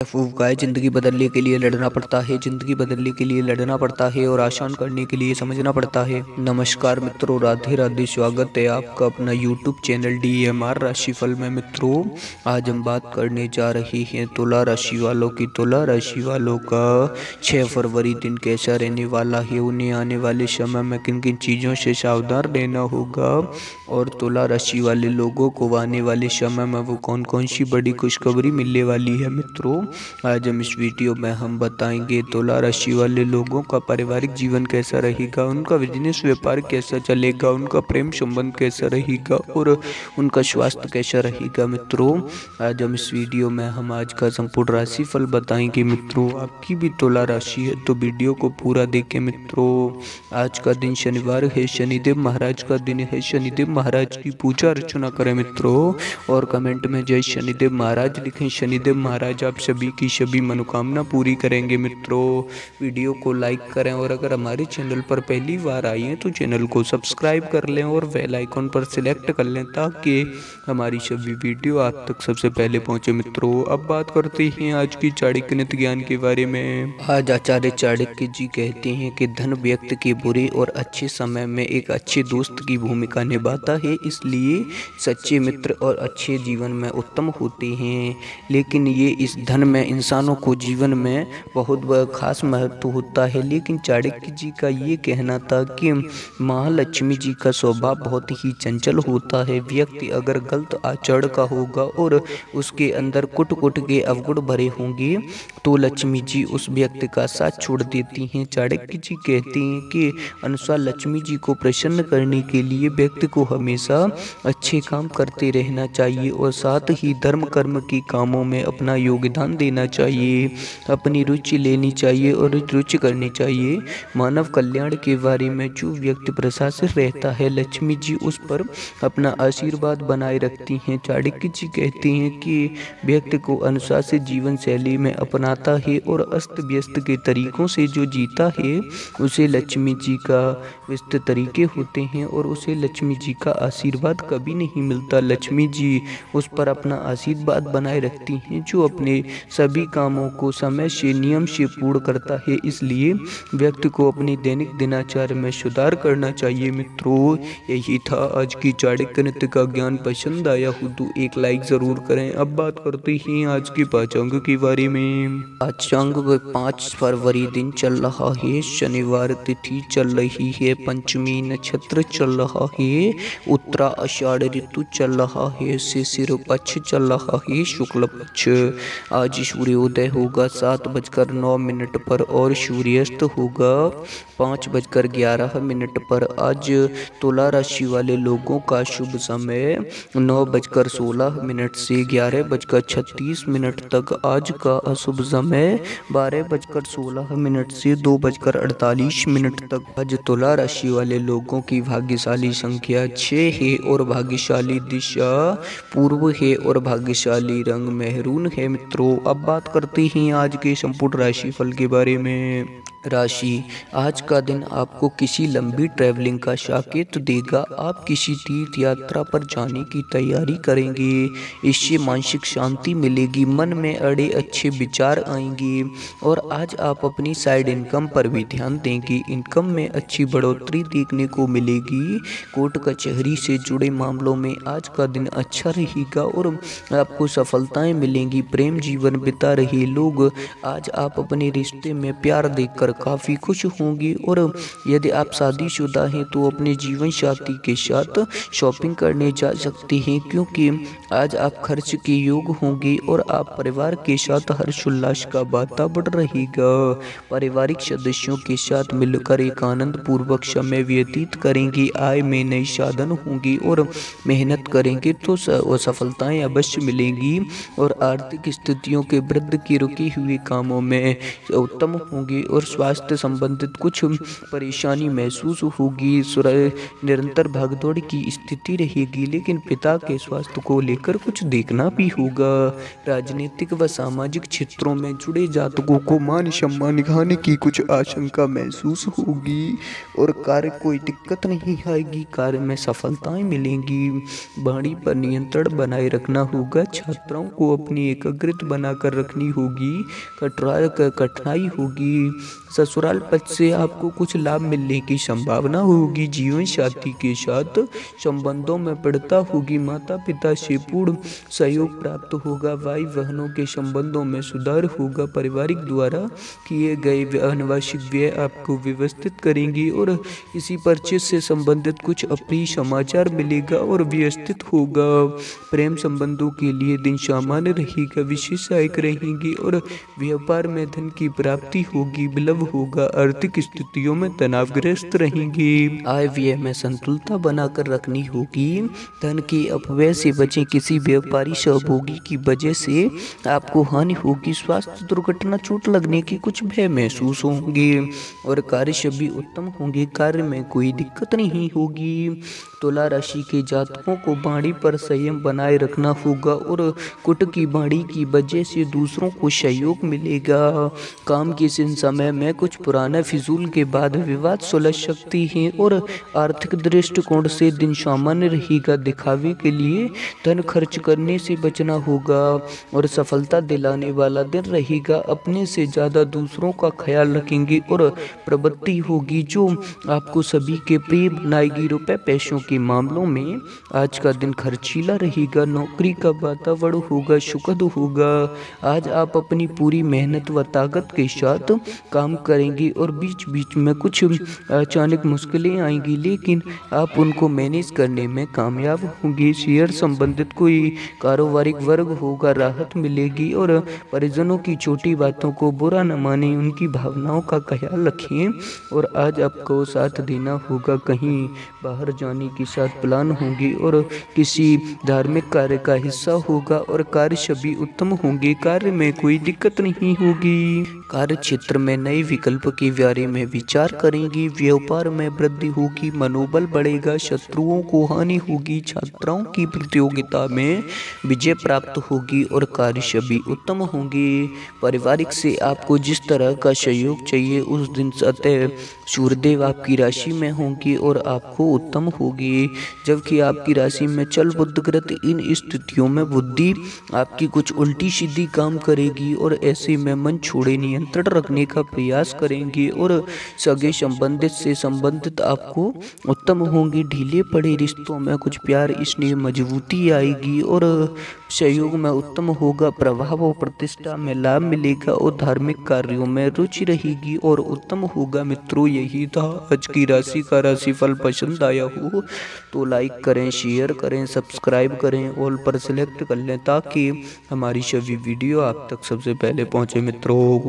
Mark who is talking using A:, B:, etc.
A: महफूब का है ज़िंदगी बदलने के लिए लड़ना पड़ता है। ज़िंदगी बदलने के लिए लड़ना पड़ता है और आसान करने के लिए समझना पड़ता है। नमस्कार मित्रों, राधे राधे, स्वागत है आपका अपना YouTube channel D M R राशिफल में। मित्रों, आज हम बात करने जा रहे हैं तुला राशि वालों की। तुला राशि वालों का छः फरवरी दिन कैसा रहने वाला है? उन्हें आने वाले समय में किन किन चीज़ों से सावधान रहना होगा? और तुला राशि वाले लोगों को आने वाले समय में वो कौन कौन सी बड़ी खुशखबरी मिलने वाली है? मित्रों आज हम इस वीडियो में हम बताएँगे तुला राशि वाले लोगों का पारिवारिक जीवन कैसा रहेगा, उनका बिज़नेस व्यापार कैसा चलेगा, उनका प्रेम संबंध कैसा रहेगा, और उनका स्वास्थ्य कैसा रहेगा। मित्रों, आज हम इस वीडियो में हम आज का संपूर्ण राशि फल बताएँगे। मित्रों, आपकी भी तुला राशि है तो वीडियो को पूरा देखें। मित्रों, आज का दिन शनिवार है, शनिदेव महाराज का दिन है, शनिदेव महाराज की पूजा अर्चना करें। मित्रों, और कमेंट में जय शनिदेव महाराज लिखें। शनिदेव महाराज आप सभी की सभी मनोकामना पूरी करेंगे मित्रों। वीडियो को लाइक करें और अगर हमारे चैनल पर पहली बार आई हैं तो चैनल को सब्सक्राइब कर लें और वेल आइकॉन पर सिलेक्ट कर लें ताकि हमारी सभी वीडियो आप तक सबसे पहले पहुँचे। मित्रों, अब बात करते हैं आज की चाणक्य नित ज्ञान के बारे में। आज आचार्य चाणक्य जी कहते हैं कि धन व्यक्ति के बुरे और अच्छे समय में एक अच्छे दोस्त की भूमिका निभाता है, इसलिए सच्चे मित्र और अच्छे जीवन में उत्तम होते हैं। लेकिन ये इस धन में इंसानों को जीवन में बहुत खास महत्व होता है। लेकिन चाणक्य जी का ये कहना था कि महालक्ष्मी जी का स्वभाव बहुत ही चंचल होता है। व्यक्ति अगर गलत आचरण का होगा और उसके अंदर कुट कुट के अवगुण भरे होंगे तो लक्ष्मी जी उस व्यक्ति का साथ छोड़ देती हैं। चाणक्य जी कहते हैं कि अनुसार लक्ष्मी जी को प्रसन्न करने के लिए व्यक्ति को हमेशा अच्छे काम करते रहना चाहिए और साथ ही धर्म कर्म के कामों में अपना योगदान देना चाहिए, अपनी रुचि लेनी चाहिए और रुचि करनी चाहिए। मानव कल्याण के बारे में जो व्यक्ति प्रशासित रहता है, लक्ष्मी जी उस पर अपना आशीर्वाद बनाए रखती हैं। चाणक्य जी कहते हैं कि व्यक्ति को अनुशासित जीवन शैली में अपनाता है और अस्त व्यस्त के तरीकों से जो जीता है, उसे लक्ष्मी जी का व्यस्त तरीके होते हैं और उसे लक्ष्मी जी का आशीर्वाद कभी नहीं मिलता। लक्ष्मी जी उस पर अपना आशीर्वाद बनाए रखती हैं, जो अपने सभी कामों को समय से, नियम से पूर्ण करता है, इसलिए व्यक्ति को अपनी दैनिक दिनाचार में सुधार करना चाहिए। मित्रों, यही था आज की चाणक्य नृत्य का ज्ञान। पसंद आया हो तो एक लाइक ज़रूर करें। अब बात करते हैं आज के पाचांग के बारे में। पाचांग पाँच फरवरी दिन चल रहा है। शनिवार तिथि चल रही है। पंचमी नक्षत्र चल रहा है। उत्तरा आषाढ़ ऋतु चल रहा है। शिशिर पक्ष चल रहा है। शुक्ल पक्ष। आज सूर्योदय होगा सात बजकर नौ मिनट पर और सूर्यास्त होगा पाँच बजकर ग्यारह मिनट पर। आज तुला राशि वाले लोगों का शुभ समय नौ बजकर सोलह मिनट से ग्यारह बजकर छत्तीस मिनट तक। आज का अशुभ समय बारह बजकर सोलह मिनट से दो बजकर अड़तालीस मिनट तक। आज तुला राशि वाले लोगों की भाग्यशाली संख्या छः है और भाग्यशाली दिशा पूर्व है और भाग्यशाली रंग मेहरून है मित्रों। अब बात करते हैं आज के संपूर्ण राशिफल के बारे में। राशि। आज का दिन आपको किसी लंबी ट्रैवलिंग का साकेत देगा। आप किसी तीर्थ यात्रा पर जाने की तैयारी करेंगे। इससे मानसिक शांति मिलेगी, मन में अड़े अच्छे विचार आएँगे और आज आप अपनी साइड इनकम पर भी ध्यान देंगे। इनकम में अच्छी बढ़ोतरी देखने को मिलेगी। कोर्ट कचहरी से जुड़े मामलों में आज का दिन अच्छा रहेगा और आपको सफलताएँ मिलेंगी। प्रेम जीवन बिता रहे लोग आज आप अपने रिश्ते में प्यार देखकर कर काफ़ी खुश होंगी। और यदि आप शादीशुदा हैं तो अपने जीवन साथी के साथ शॉपिंग करने जा सकते हैं, क्योंकि आज आप खर्च के योग होंगे और आप परिवार के साथ हर्षोल्लास का वातावरण रहेगा। पारिवारिक सदस्यों के साथ मिलकर एक आनंद पूर्वक समय व्यतीत करेंगे। आय में नए साधन होंगी और मेहनत करेंगे तो सफलताएँ अवश्य मिलेंगी। और आर्थिक स्थितियों के वृद्ध की रुकी हुई कामों में उत्तम होंगी और स्वास्थ्य संबंधित कुछ परेशानी महसूस होगी। निरंतर भागदौड़ की स्थिति रहेगी, लेकिन पिता के स्वास्थ्य को लेकर कुछ देखना भी होगा। राजनीतिक व सामाजिक क्षेत्रों में जुड़े जातकों को मान सम्मान खाने की कुछ आशंका महसूस होगी, और कार्य कोई दिक्कत नहीं आएगी। कार्य में सफलताएँ मिलेंगी। वाणी पर नियंत्रण बनाए रखना होगा। छात्राओं को अपनी एकाग्रत बनाकर रखनी होगी। कठिनाई होगी। ससुराल पक्ष से आपको कुछ लाभ मिलने की संभावना होगी। जीवन साथी के साथ संबंधों में पड़ता होगी। माता पिता से पूर्ण सहयोग प्राप्त होगा। भाई बहनों के संबंधों में सुधार होगा। पारिवारिक द्वारा किए गए अनावश्यक व्यय आपको व्यवस्थित करेंगी और इसी परचेज से संबंधित कुछ अप्रिय समाचार मिलेगा और व्यवस्थित होगा। प्रेम संबंधों के लिए दिन सामान्य रहेगा, विशेष सहायक रहेंगी और व्यापार में धन की प्राप्ति होगी। विलंब तब होगा, आर्थिक स्थितियों में तनावग्रस्त रहेंगी। आय व्यय में संतुलता बनाकर रखनी होगी। धन की अपव्यय से बचें, किसी व्यापारी सहभोगी की वजह से आपको हानि होगी। स्वास्थ्य दुर्घटना चोट लगने की कुछ भय महसूस होंगे और कार्य सभी उत्तम होंगे। कार्य में कोई दिक्कत नहीं होगी। तुला राशि के जातकों को बाणी पर संयम बनाए रखना होगा और कुट की बाणी की वजह से दूसरों को सहयोग मिलेगा। काम के समय में कुछ पुराने फिजूल के बाद विवाद सुलझ सकती है और आर्थिक दृष्टिकोण से दिन सामान्य रहेगा। दिखावे के लिए धन खर्च करने से बचना होगा और सफलता दिलाने वाला दिन रहेगा। अपने से ज़्यादा दूसरों का ख्याल रखेंगे और प्रवृत्ति होगी, जो आपको सभी के प्रिय बनाएगी रुपए, पैसों के मामलों में आज का दिन खर्चीला रहेगा। नौकरी का वातावरण होगा, सुखद होगा। आज आप अपनी पूरी मेहनत व ताकत के साथ काम करेंगे और बीच बीच में कुछ अचानक मुश्किलें आएँगी, लेकिन आप उनको मैनेज करने में कामयाब होंगे। शेयर संबंधित कोई कारोबारिक वर्ग होगा, राहत मिलेगी और परिजनों की छोटी बातों को बुरा न माने, उनकी भावनाओं का ख्याल रखें और आज आपको साथ देना होगा। कहीं बाहर जाने के साथ प्लान होंगे और किसी धार्मिक कार्य का हिस्सा होगा और कार्य सभी उत्तम होंगे। कार्य में कोई दिक्कत नहीं होगी। कार्य क्षेत्र में नए विकल्प के बारे में विचार करेंगी, व्यापार में वृद्धि होगी, मनोबल बढ़ेगा, शत्रुओं को हानि होगी, छात्राओं की प्रतियोगिता में विजय प्राप्त होगी और कार्य सभी उत्तम होंगे। पारिवारिक से आपको जिस तरह का सहयोग चाहिए, उस दिन सतह सूर्यदेव आपकी राशि में होंगे और आपको उत्तम होगी। जबकि आपकी राशि में चल बुद्धग्रत इन स्थितियों में बुद्धि आपकी कुछ उल्टी सीधी काम करेगी और ऐसे में मन छोड़े नियंत्रण रखने का प्रयास करेंगे और सगे संबंधित से संबंधित आपको उत्तम होंगे। ढीले पड़े रिश्तों में कुछ प्यार इसलिए मजबूती आएगी और सहयोग में उत्तम होगा। प्रभाव और प्रतिष्ठा में लाभ मिलेगा और धार्मिक कार्यों में रुचि रहेगी और उत्तम होगा। मित्रों यही था। आज की राशि का राशिफल पसंद आया हो तो लाइक करें शेयर करें सब्सक्राइब करें ऑल पर सेलेक्ट कर लें ताकि हमारी सभी वीडियो आप तक सबसे पहले पहुँचे मित्रों।